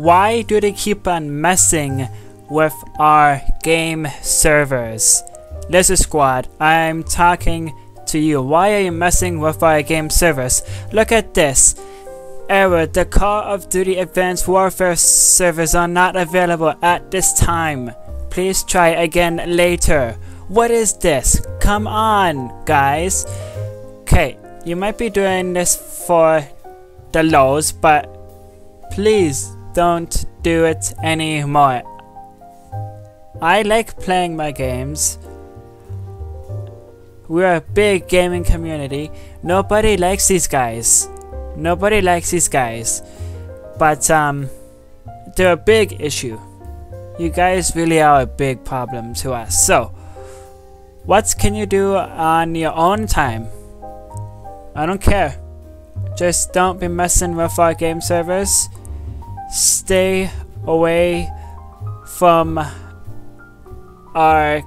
Why do they keep on messing with our game servers? Lizard Squad, I'm talking to you. Why are you messing with our game servers? Look at this. Error, the Call of Duty Advanced Warfare servers are not available at this time. Please try again later. What is this? Come on, guys. Okay, you might be doing this for the lows, but please don't do it anymore. I like playing my games. We're a big gaming community. Nobody likes these guys. Nobody likes these guys. But, um, they're a big issue. You guys really are a big problem to us. So, what can you do on your own time? I don't care. Just don't be messing with our game servers stay away from our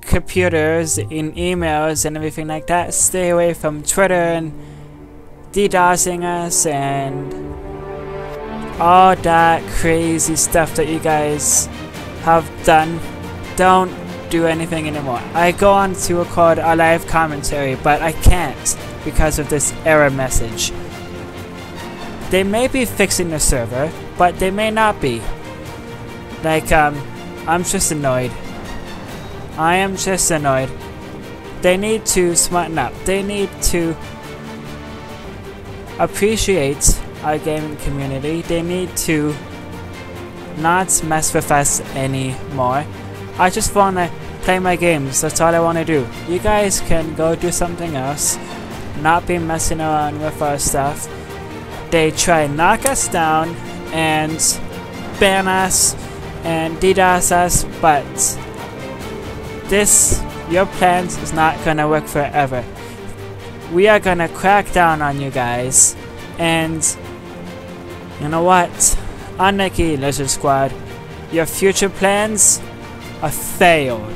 computers in emails and everything like that. Stay away from Twitter and DDoSing us and all that crazy stuff that you guys have done. Don't do anything anymore. I go on to record a live commentary, but I can't because of this error message. They may be fixing the server, but they may not be. Like, um, I'm just annoyed. I am just annoyed. They need to smarten up. They need to appreciate our gaming community. They need to not mess with us anymore. I just want to play my games. That's all I want to do. You guys can go do something else. Not be messing around with our stuff they try knock us down and ban us and DDoS us, but this, your plans is not gonna work forever. We are gonna crack down on you guys, and you know what? Unlucky Lizard Squad, your future plans are failed.